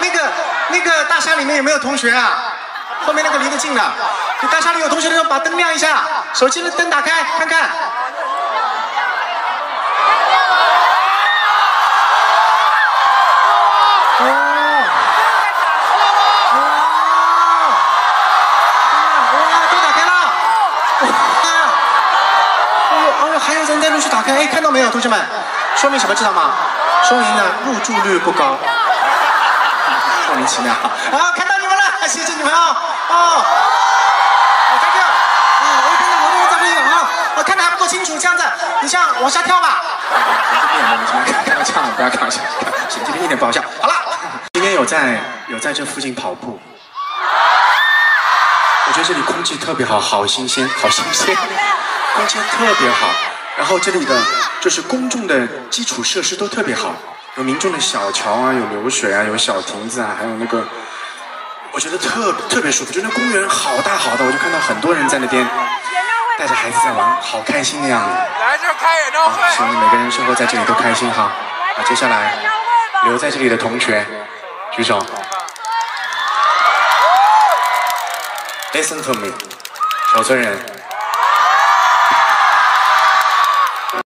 那个那个大厦里面有没有同学啊？后面那个离得近的，你大厦里有同学的时候把灯亮一下，手机的灯打开看看。哦，哇，哇，都打开了，哇，哎呦哎呦，还有人在陆续打开，哎，看到没有，同学们？说明什么知道吗？说明呢入住率不高。奇妙。啊，看到你们了，谢谢你们啊！哦，好，thank you。啊，我看到好多人在会议啊，我看的还不够清楚，这样子，你像往下跳吧。开玩笑，不要开玩笑，神经病一点不好笑。好了，今天有在有在这附近跑步，我觉得这里空气特别好，好新鲜，好新鲜，空气特别好。然后这里的就是公众的基础设施都特别好，有民众的小桥啊，有流水啊，有小亭子啊，还有那个，我觉得特特别舒服。就那公园好大好大，我就看到很多人在那边带着孩子在玩，好开心的样子。来这开演唱会，希望你每个人生活在这里都开心哈。好，接下来留在这里的同学举手。Listen to me，小村人。